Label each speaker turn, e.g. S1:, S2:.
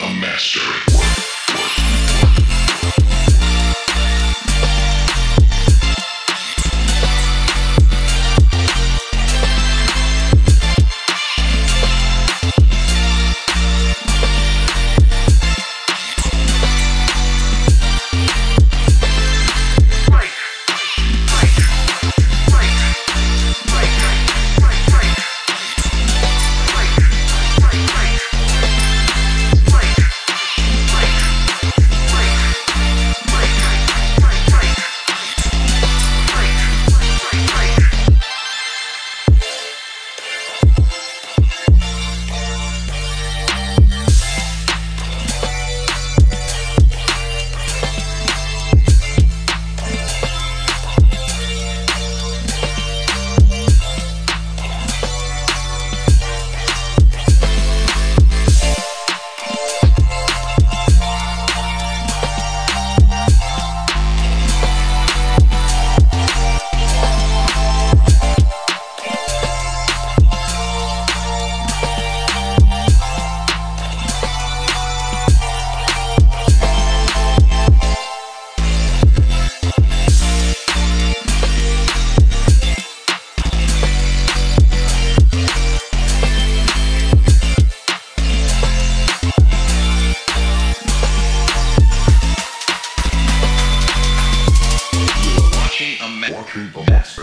S1: a master. watching the mess.